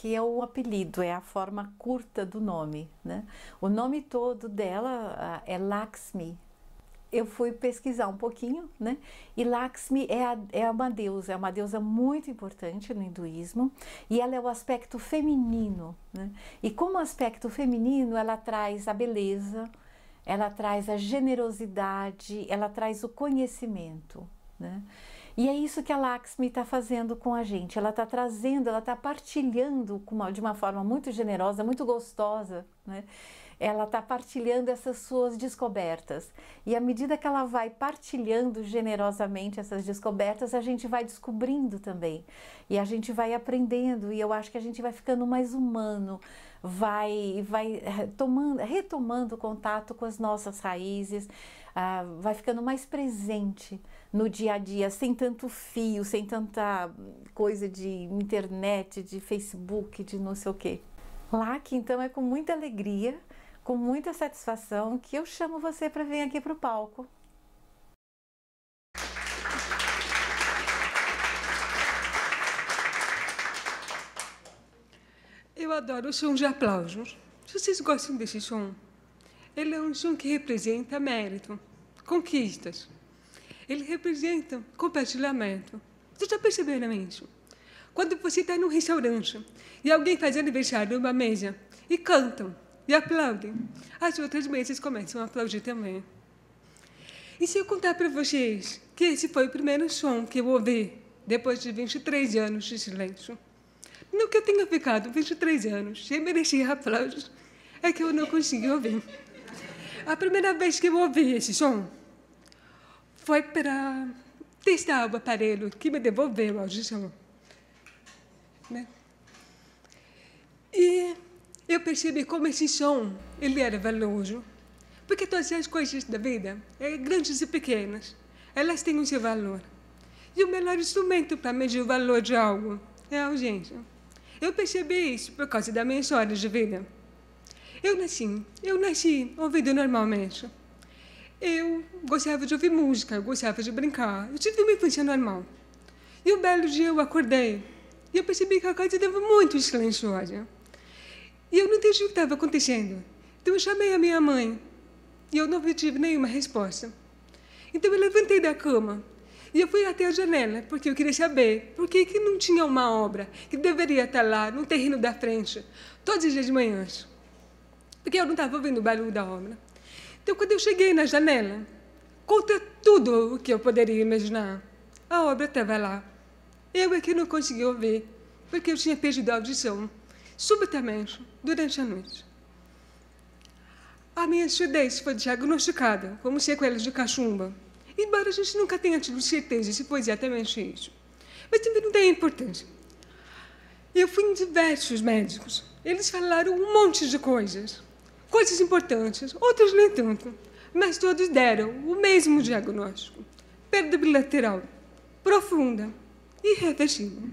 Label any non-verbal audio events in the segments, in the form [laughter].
que é o apelido, é a forma curta do nome. Né? O nome todo dela é Lakshmi. Eu fui pesquisar um pouquinho, né? E Lakshmi é, a, é uma deusa, é uma deusa muito importante no hinduísmo e ela é o aspecto feminino, né? E como aspecto feminino, ela traz a beleza, ela traz a generosidade, ela traz o conhecimento, né? E é isso que a Lakshmi está fazendo com a gente. Ela está trazendo, ela está partilhando uma, de uma forma muito generosa, muito gostosa, né? ela está partilhando essas suas descobertas. E à medida que ela vai partilhando generosamente essas descobertas, a gente vai descobrindo também. E a gente vai aprendendo, e eu acho que a gente vai ficando mais humano, vai, vai tomando, retomando contato com as nossas raízes, uh, vai ficando mais presente no dia a dia, sem tanto fio, sem tanta coisa de internet, de Facebook, de não sei o quê. Lá que então é com muita alegria com muita satisfação que eu chamo você para vir aqui para o palco. Eu adoro o som de aplausos. Vocês gostam desse som? Ele é um som que representa mérito, conquistas. Ele representa compartilhamento. Vocês já perceberam isso? Quando você está num restaurante e alguém faz aniversário numa mesa e cantam, e aplaudem. As outras mesas começam a aplaudir também. E se eu contar para vocês que esse foi o primeiro som que eu ouvi depois de 23 anos de silêncio? Não que eu tenha ficado 23 anos sem merecer aplausos, é que eu não consegui ouvir. A primeira vez que eu ouvi esse som foi para testar o aparelho que me devolveu a audição. Né? E eu percebi como esse som ele era valioso. Porque todas as coisas da vida, é, grandes e pequenas, elas têm o seu valor. E o melhor instrumento para medir o valor de algo é a ausência. Eu percebi isso por causa da minha história de vida. Eu nasci, eu nasci ouvindo normalmente. Eu gostava de ouvir música, eu gostava de brincar. Eu tive uma infância normal. E um belo dia eu acordei e eu percebi que a casa estava muito silenciosa. E eu não entendi o que estava acontecendo. Então eu chamei a minha mãe e eu não obtive nenhuma resposta. Então eu levantei da cama e eu fui até a janela, porque eu queria saber por que, que não tinha uma obra que deveria estar lá no terreno da frente, todos os dias de manhãs. Porque eu não estava ouvindo o barulho da obra. Então, quando eu cheguei na janela, contra tudo o que eu poderia imaginar, a obra estava lá. Eu é que não conseguia ouvir, porque eu tinha perdido a audição subitamente, durante a noite. A minha surdez foi diagnosticada como sequelas de cachumba, embora a gente nunca tenha tido certeza se foi exatamente isso. Mas também não tem importância. Eu fui em diversos médicos. Eles falaram um monte de coisas, coisas importantes, outras nem tanto, mas todos deram o mesmo diagnóstico: perda bilateral, profunda, irreversível.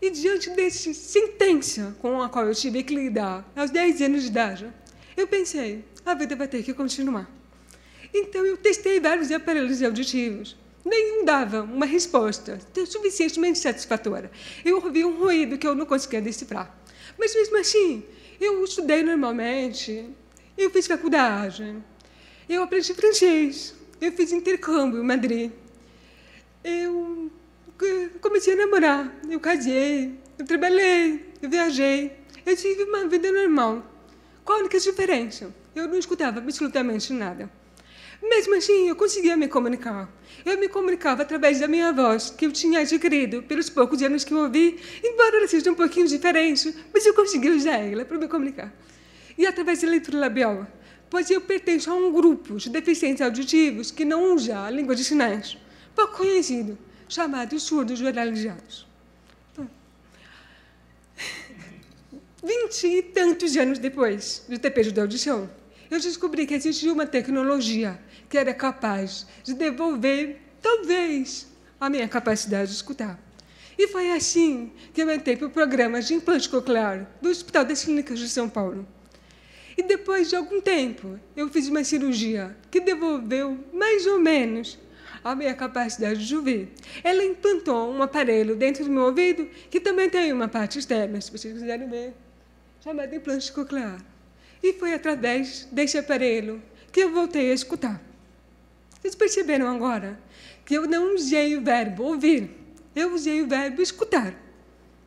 E diante dessa sentença com a qual eu tive que lidar aos 10 anos de idade, eu pensei, a vida vai ter que continuar. Então eu testei vários aparelhos auditivos. Nenhum dava uma resposta suficientemente satisfatória. Eu ouvi um ruído que eu não conseguia decifrar. Mas mesmo assim, eu estudei normalmente, eu fiz faculdade, eu aprendi francês, eu fiz intercâmbio em Madrid. Eu comecei a namorar, eu casei, eu trabalhei, eu viajei, eu tive uma vida normal. Qual a única diferença? Eu não escutava absolutamente nada. Mesmo assim, eu conseguia me comunicar. Eu me comunicava através da minha voz, que eu tinha adquirido pelos poucos anos que eu ouvi, embora ela seja um pouquinho diferente, mas eu conseguia usar ela para me comunicar. E através da leitura labial, pois eu pertenço a um grupo de deficientes auditivos que não usa a língua de sinais, pouco conhecido chamados surdos generalizados. [laughs] Vinte e tantos anos depois de ter a audição, eu descobri que existia uma tecnologia que era capaz de devolver, talvez, a minha capacidade de escutar. E foi assim que eu entrei para o programa de implante coclear do Hospital das Clínicas de São Paulo. E depois de algum tempo, eu fiz uma cirurgia que devolveu mais ou menos a minha capacidade de ouvir. Ela implantou um aparelho dentro do meu ouvido que também tem uma parte externa, se vocês quiserem ver, chamada implante coclear. E foi através desse aparelho que eu voltei a escutar. Vocês perceberam agora que eu não usei o verbo ouvir, eu usei o verbo escutar.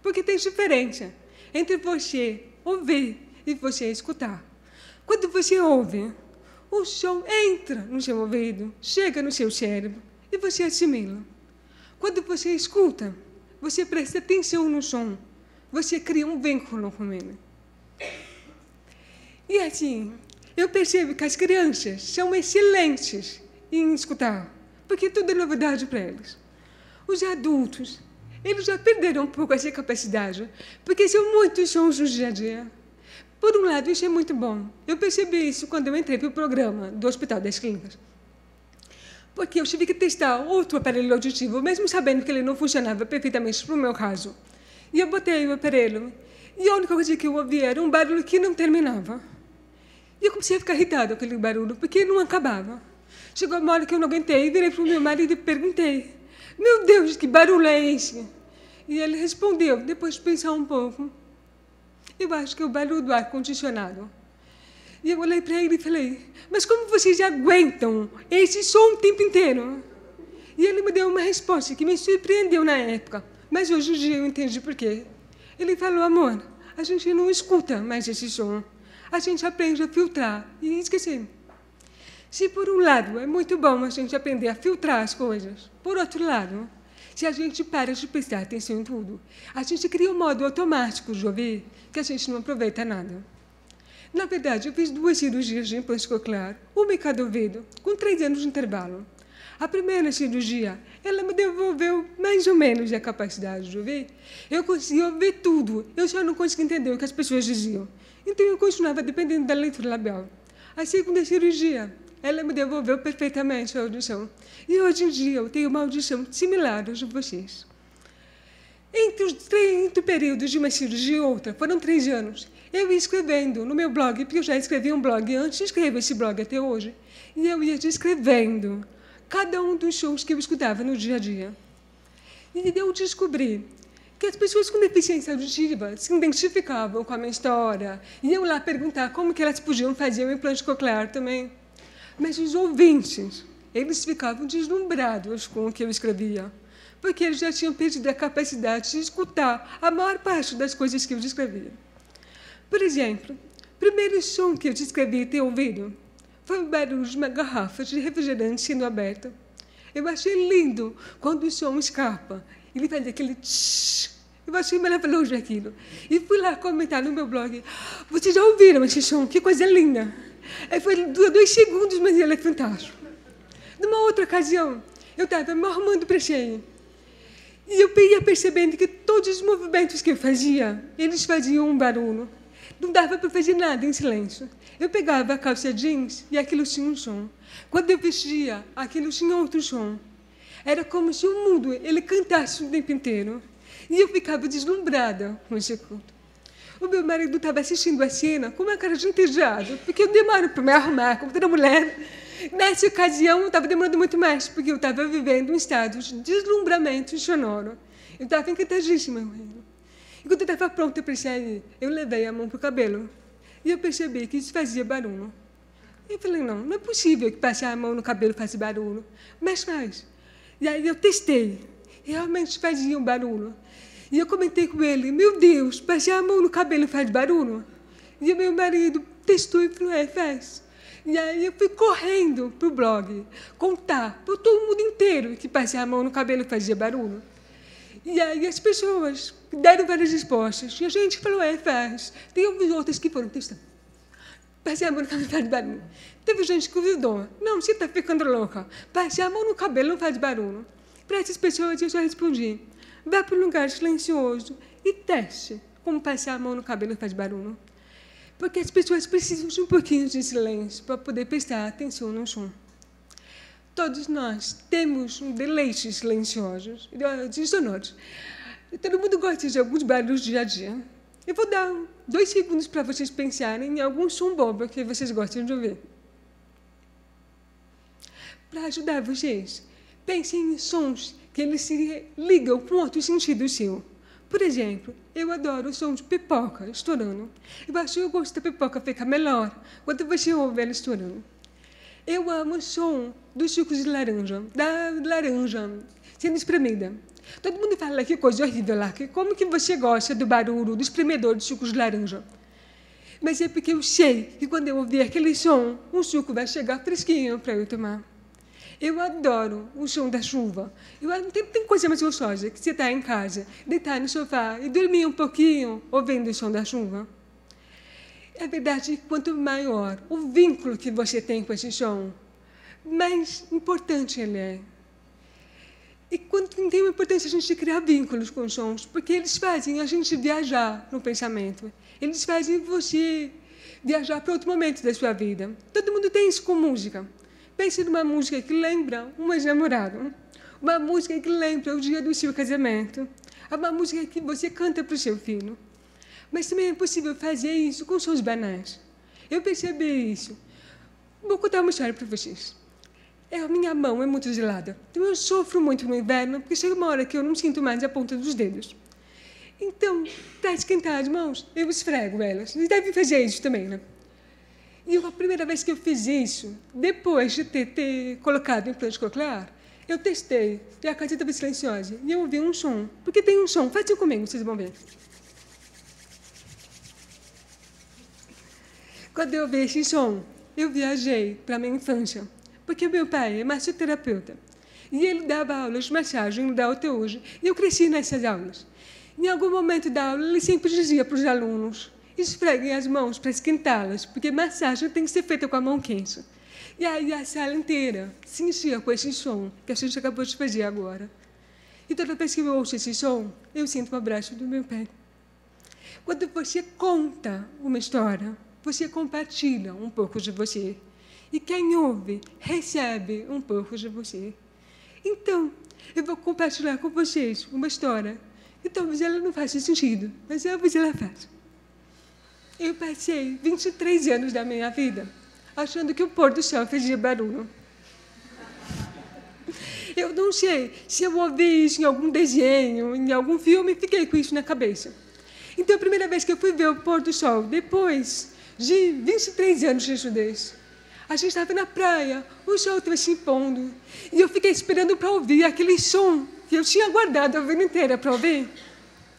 Porque tem diferença entre você ouvir e você escutar. Quando você ouve, o som entra no seu ouvido, chega no seu cérebro e você assimila. Quando você escuta, você presta atenção no som, você cria um vínculo com ele. E assim, eu percebo que as crianças são excelentes em escutar, porque tudo é novidade para eles. Os adultos, eles já perderam um pouco essa capacidade, porque são muitos sons no dia a dia. Por um lado, isso é muito bom. Eu percebi isso quando eu entrei para o programa do Hospital das Clínicas. Porque eu tive que testar outro aparelho auditivo, mesmo sabendo que ele não funcionava perfeitamente para o meu caso. E eu botei o aparelho, e a única coisa que eu ouvia era um barulho que não terminava. E eu comecei a ficar irritada com aquele barulho, porque não acabava. Chegou uma hora que eu não aguentei, virei para o meu marido e perguntei: Meu Deus, que barulho é esse? E ele respondeu, depois de pensar um pouco: Eu acho que é o barulho do ar-condicionado. E eu olhei para ele e falei: Mas como vocês aguentam esse som o tempo inteiro? E ele me deu uma resposta que me surpreendeu na época, mas hoje em dia eu entendi por quê. Ele falou: Amor, a gente não escuta mais esse som. A gente aprende a filtrar e esquecer. Se por um lado é muito bom a gente aprender a filtrar as coisas, por outro lado, se a gente para de prestar atenção em tudo, a gente cria um modo automático de ouvir que a gente não aproveita nada. Na verdade, eu fiz duas cirurgias de implante coclear, uma em cada ouvido, com três anos de intervalo. A primeira cirurgia, ela me devolveu mais ou menos a capacidade de ouvir. Eu conseguia ouvir tudo, eu só não conseguia entender o que as pessoas diziam. Então eu continuava dependendo da leitura labial. A segunda cirurgia, ela me devolveu perfeitamente a audição. E hoje em dia eu tenho uma audição similar às de vocês. Entre os três períodos de uma cirurgia e outra, foram três anos, eu ia escrevendo no meu blog, porque eu já escrevi um blog antes, escrevo esse blog até hoje, e eu ia descrevendo cada um dos shows que eu escutava no dia a dia. E eu descobri que as pessoas com deficiência auditiva se identificavam com a minha história, iam lá perguntar como que elas podiam fazer um implante coclear também. Mas os ouvintes, eles ficavam deslumbrados com o que eu escrevia, porque eles já tinham perdido a capacidade de escutar a maior parte das coisas que eu descrevia. Por exemplo, o primeiro som que eu descrevi ter ouvido foi o barulho de uma garrafa de refrigerante sendo aberta. Eu achei lindo quando o som escapa. Ele faz aquele tsh. Eu achei maravilhoso aquilo. E fui lá comentar no meu blog. Vocês já ouviram esse som? Que coisa linda. Aí foi dois segundos, mas ele é fantástico. Numa outra ocasião, eu estava me arrumando para cheio. E eu ia percebendo que todos os movimentos que eu fazia, eles faziam um barulho. Não dava para fazer nada em silêncio. Eu pegava a calça jeans e aquilo tinha um som. Quando eu vestia, aquilo tinha outro som. Era como se o mundo ele cantasse o tempo inteiro. E eu ficava deslumbrada com esse culto. O meu marido estava assistindo a cena com uma cara de entediado, porque eu demoro para me arrumar, como toda mulher. Nessa ocasião, eu estava demorando muito mais, porque eu estava vivendo um estado de deslumbramento sonoro. Eu estava encantadíssima com ele. E quando eu estava pronta para sair, eu levei a mão para o cabelo. E eu percebi que isso fazia barulho. Eu falei, não, não é possível que passar a mão no cabelo faça barulho. Mas faz. E aí eu testei. Realmente fazia um barulho. E eu comentei com ele, meu Deus, passar a mão no cabelo faz barulho? E meu marido testou e falou, é, faz. E aí eu fui correndo para o blog contar para todo mundo inteiro que passar a mão no cabelo fazia barulho. E aí as pessoas deram várias respostas. E a gente falou, é, faz. Tem outras que foram testando. Passei a mão no cabelo faz barulho. Teve gente que duvidou. Não, você está ficando louca. Passei a mão no cabelo não faz barulho. Para essas pessoas eu só respondi, Vá para um lugar silencioso e teste como passar a mão no cabelo faz barulho. Porque as pessoas precisam de um pouquinho de silêncio para poder prestar atenção no som. Todos nós temos um deleite silenciosos de sonoros. Todo mundo gosta de alguns barulhos do dia a dia. Eu vou dar dois segundos para vocês pensarem em algum som bobo que vocês gostam de ouvir. Para ajudar vocês, pense em sons que eles se ligam com outro sentido seu. Por exemplo, eu adoro o som de pipoca estourando. Eu acho que o gosto da pipoca fica melhor quando você ouve ela estourando. Eu amo o som dos sucos de laranja, da laranja sendo espremida. Todo mundo fala que coisa horrível lá, que como que você gosta do barulho do espremedor de sucos de laranja? Mas é porque eu sei que quando eu ouvir aquele som, o suco vai chegar fresquinho para eu tomar. Eu adoro o som da chuva. Eu, tem, tem coisa mais gostosa que você estar tá em casa, deitar no sofá e dormir um pouquinho ouvindo o som da chuva. É verdade quanto maior o vínculo que você tem com esse som, mais importante ele é. E quanto tem uma importância a gente criar vínculos com os sons, porque eles fazem a gente viajar no pensamento. Eles fazem você viajar para outro momento da sua vida. Todo mundo tem isso com música. Pense numa música que lembra um ex-namorado, uma música que lembra o dia do seu casamento, uma música que você canta para o seu filho. Mas também é possível fazer isso com sons banais. Eu percebi isso. Vou contar uma história para vocês. É, a minha mão é muito gelada. Então eu sofro muito no inverno, porque chega uma hora que eu não sinto mais a ponta dos dedos. Então, para esquentar as mãos, eu esfrego elas. Vocês devem fazer isso também, né? E a primeira vez que eu fiz isso, depois de ter, ter colocado o implante coclear, eu testei e a estava silenciosa. E eu ouvi um som. Porque tem um som. Faz comigo, vocês vão ver. Quando eu ouvi esse som, eu viajei para a minha infância. Porque meu pai é massoterapeuta. E ele dava aulas de massagem da até hoje. E eu cresci nessas aulas. Em algum momento da aula, ele sempre dizia para os alunos esfreguem as mãos para esquentá-las, porque massagem tem que ser feita com a mão quente. E aí a sala inteira se enchia com esse som que a gente acabou de fazer agora. E toda vez que eu ouço esse som, eu sinto um abraço do meu pé. Quando você conta uma história, você compartilha um pouco de você. E quem ouve, recebe um pouco de você. Então, eu vou compartilhar com vocês uma história. E talvez ela não faça sentido, mas talvez ela faça. Eu passei 23 anos da minha vida achando que o pôr do sol fazia barulho. Eu não sei se eu ouvi isso em algum desenho, em algum filme, fiquei com isso na cabeça. Então, a primeira vez que eu fui ver o pôr do sol, depois de 23 anos de judez, a gente estava na praia, o sol estava se impondo, e eu fiquei esperando para ouvir aquele som que eu tinha guardado a vida inteira para ouvir.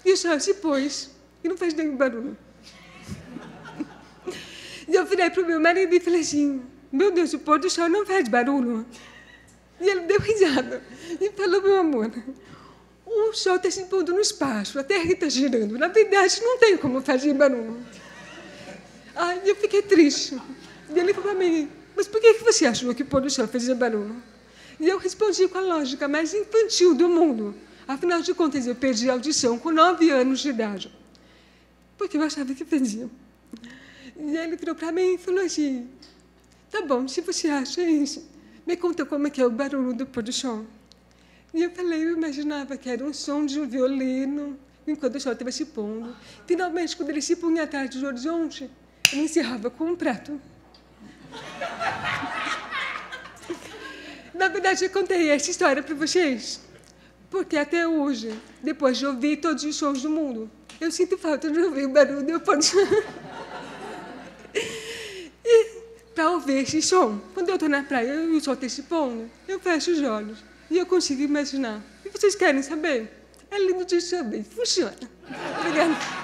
E o sol se pôs, e não fez nenhum barulho. E eu virei para o meu marido e falei assim: Meu Deus, o pôr do sol não faz barulho. E ele deu risada e falou: Meu amor, o sol está se pondo no espaço, a terra está girando. Na verdade, não tem como fazer barulho. Aí eu fiquei triste. E ele falou para mim: Mas por que você achou que o pôr do sol fazia barulho? E eu respondi com a lógica mais infantil do mundo. Afinal de contas, eu perdi a audição com nove anos de idade. Porque eu achava que fazia. E ele virou para mim e falou assim: Tá bom, se você acha isso, me conta como é que é o barulho do pôr do sol. E eu falei, eu imaginava que era um som de um violino enquanto o sol estava se pondo. Finalmente, quando ele se punha atrás do horizonte, ele encerrava com um prato. Na verdade, eu contei essa história para vocês, porque até hoje, depois de ouvir todos os sons do mundo, eu sinto falta de ouvir o barulho do pôr do sol. Ouvir esse som. Quando eu estou na praia e o sol está se pondo, eu fecho os olhos e eu consigo imaginar. E vocês querem saber? É lindo de saber. Funciona. Obrigada.